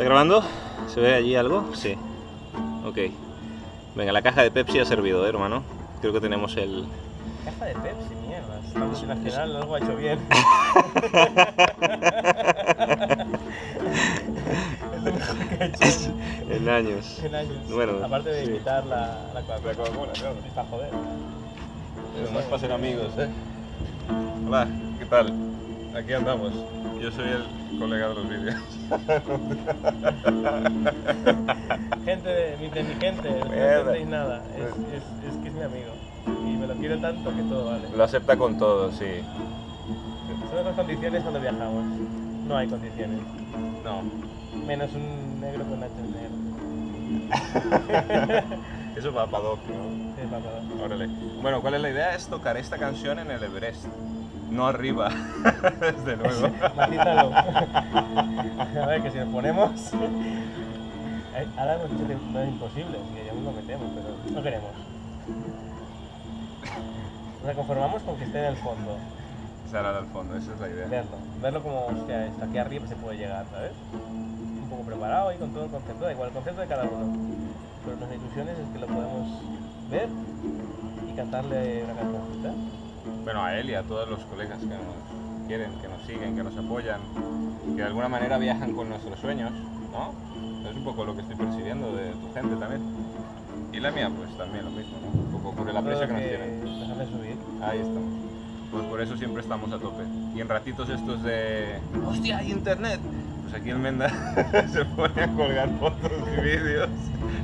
¿Está grabando? ¿Se ve allí algo? Sí. Ok. Venga, la caja de Pepsi ha servido, ¿eh, hermano. Creo que tenemos el... Caja de Pepsi, mierda. Estamos en Nacional, algo ha hecho bien. que en años. en años. Bueno, Aparte de imitar la, la Coca- la Coca-Cola, claro, para joder. Pero no es para ser amigos, ¿eh? Hola, ¿qué tal? Aquí andamos. Yo soy el colega de los vídeos. Gente de mi, de mi gente, no entendéis nada. Es, es, es que es mi amigo. Y me lo quiero tanto que todo vale. Lo acepta con todo, sí. Son las condiciones cuando viajamos. No hay condiciones. No. Menos un negro con H negro. Eso va para Doc, ¿no? Sí, papá. Órale. Bueno, ¿cuál es la idea? Es tocar esta canción en el Everest. No arriba, desde luego. Matízalo. A ver, que si nos ponemos. Ahora hemos dicho que no es imposible, así que ya nos lo metemos, pero no queremos. Nos conformamos con que esté en el fondo. Sara al fondo, esa es la idea. Verlo. Verlo como, hostia, esto aquí arriba se puede llegar, ¿sabes? Un poco preparado y con todo el concepto, da igual, el concepto de cada uno. Pero nuestra ilusión es que lo podemos ver y cantarle una cancioncita. Bueno, a él y a todos los colegas que nos quieren, que nos siguen, que nos apoyan, que de alguna manera viajan con nuestros sueños, ¿no? Es un poco lo que estoy persiguiendo de tu gente también. Y la mía, pues también lo mismo, ¿no? Un poco por el aprecio que nos tienen. Nos hace subir. Ahí estamos. Pues por eso siempre estamos a tope. Y en ratitos estos de... ¡Hostia, hay internet! Pues aquí el Menda se pone a colgar fotos y vídeos.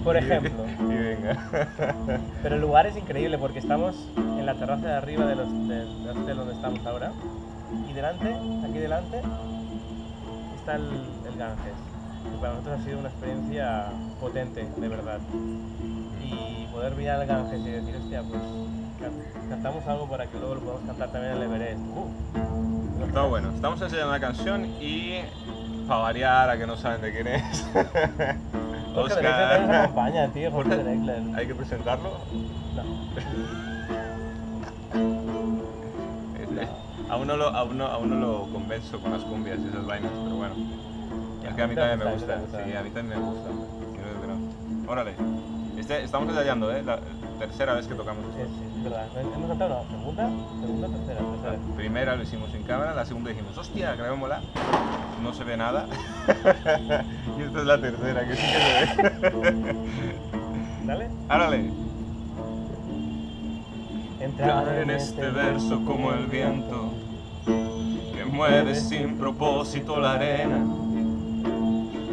Por ejemplo. Y venga. Pero el lugar es increíble porque estamos en la terraza de arriba de del hotel donde estamos ahora. Y delante, aquí delante, está el, el Ganges. Que para nosotros ha sido una experiencia potente, de verdad. Y poder mirar al Ganges y decir, hostia, pues can- cantamos algo para que luego lo podamos cantar también en el Everest. Uh, Está bueno. Estamos enseñando la canción y... Para variar, a que no saben de quién es. Jorge Drexler también nos acompaña, tío, Jorge Jorge- Drexler. Hay que presentarlo. No. Este, Aún no, lo, aún, no, aún no lo convenzo con las cumbias y esas vainas, pero bueno. Es que a mí también me gusta. Sí, a mí también me gusta. Quiero que no. Órale. Este, estamos ensayando, ¿eh? La tercera vez que tocamos Sí, esto. sí, es verdad. Hemos cantado, no, segunda, segunda, tercera, tercera. La primera lo hicimos sin cámara, la segunda dijimos, hostia, grabémosla. No se ve nada. y esta es la tercera, que sí que se ve. ¿Dale? Árale. Entrar en este verso como el viento que mueve sin propósito la arena,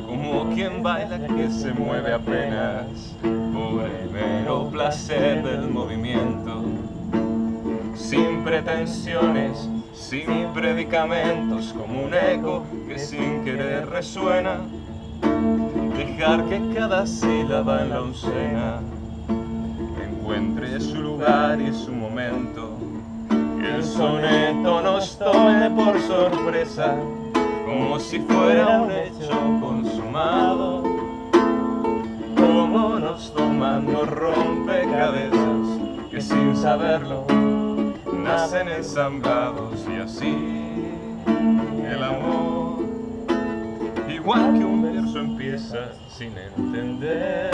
como quien baila que se mueve apenas por el mero placer del movimiento, sin pretensiones, sin predicamentos, como un eco que sin querer resuena, dejar que cada sílaba en la oncena encuentre su lugar y su momento. Que el soneto nos tome por sorpresa, como si fuera un hecho consumado. Como nos toman los rompecabezas, que sin saberlo nacen ensamblados y así el amor. Igual que un verso empieza sin entender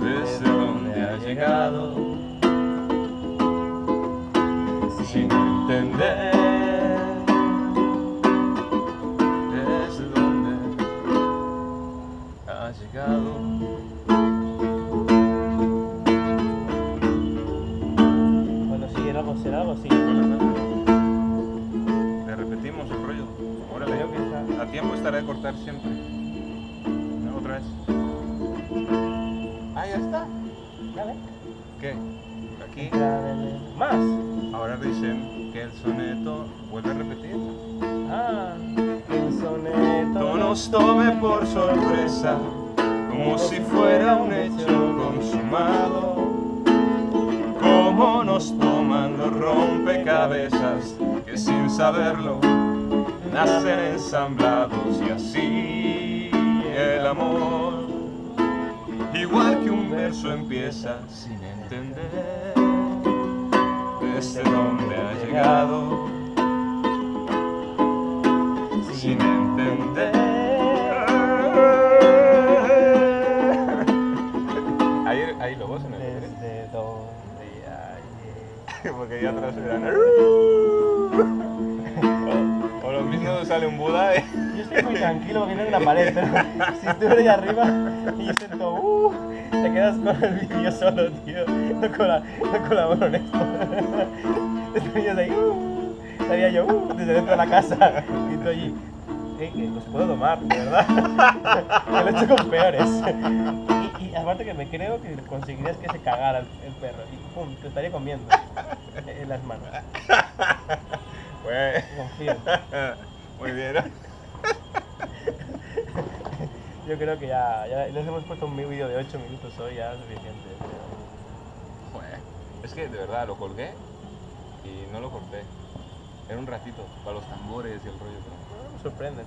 desde dónde ha llegado, algo, así. Le repetimos el rollo. Órale, Creo que está- a tiempo estaré de cortar siempre. No, otra vez. Ah, ya está. ¿Qué? Aquí. El- Más. Ahora dicen que el soneto vuelve a repetir. Ah, el soneto. Esto nos tome por sorpresa, como si fuera un hecho consumado. Como nos toman los rompecabezas, que sin saberlo nacen ensamblados y así el amor. Igual que un verso empieza sin entender desde dónde ha llegado sin entender porque ya atrás verán. O, o lo mismo sale un Buda y... Yo estoy muy tranquilo porque no hay una pared, pero si estuviera ahí arriba y yo siento, uh, te quedas con el vídeo solo, tío. No, cola, no colaboro en esto. Estarías ahí, uh, estaría yo, uh, desde dentro de la casa. Y tú allí, eh, los puedo tomar, de verdad. que lo he hecho con peores. Y, aparte que me creo que conseguirías que se cagara el, el perro. Y pum, te estaría comiendo en las manos. Confío. muy bien, ¿no? Yo creo que ya, ya les hemos puesto un vídeo de 8 minutos hoy, ya es suficiente. Joder, es que de verdad lo colgué y no lo corté. Era un ratito, para los tambores y el rollo. pero- pero me sorprende.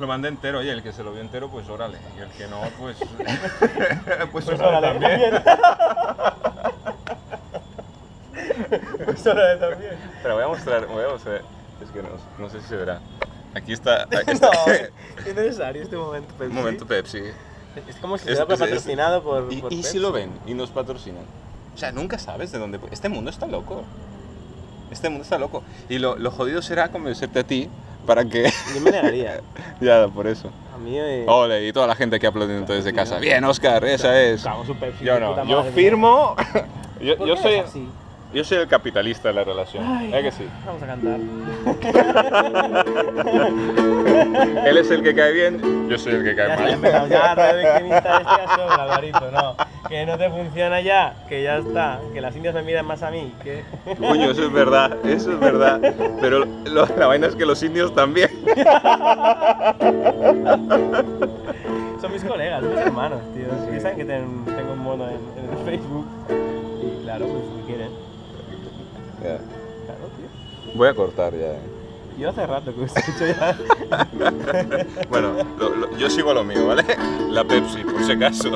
Lo mandé entero, oye, el que se lo vio entero, pues órale. Y el que no, pues. pues, Pues órale también. pues órale también. Pero voy a mostrar, voy a mostrar. Es que no, no sé si se verá. Aquí está. aquí No, está. es necesario este momento, Pepsi. Momento, Pepsi. Es como si Es- estuviera es- es- patrocinado por, Y, por y si Pepsi. lo ven y nos patrocinan. O sea, nunca sabes de dónde. Este mundo está loco. Este mundo está loco. Y lo, lo jodido será convencerte a ti para que. Yo me negaría. ya, por eso. A mí eh, Ole, y toda la gente aquí aplaudiendo desde casa. Bien, Oscar, esa es. Cagamos un Pepsi. Yo no, yo firmo. yo, ¿Por yo soy, así? Yo soy el capitalista de la relación. Ay, ¿Eh que sí? Vamos a cantar. Él es el que cae bien, yo soy el que cae Ya mal. Ya, radio victimista este ya sobra, Alvarito, no. Que no te funciona ya, que ya está. Que las indias me miran más a mí. Que... Coño, eso es verdad, eso es verdad. Pero lo- la vaina es que los indios también. Son mis colegas, mis hermanos, tío. Y saben que ten- tengo un mono en, en el Facebook. Y claro, pues me quieren. Ya. Claro, tío. Voy a cortar ya. eh. Yo hace rato que os he dicho ya. Bueno, lo- lo- yo sigo a lo mío, ¿vale? La Pepsi, por si acaso.